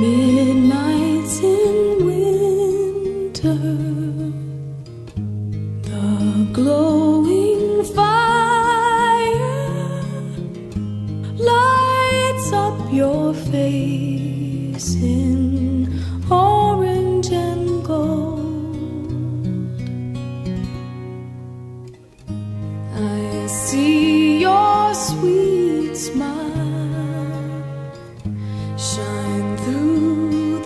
Midnights in winter, the glowing fire lights up your face in orange and gold. I see.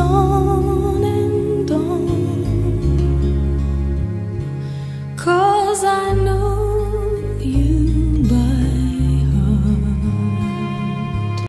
속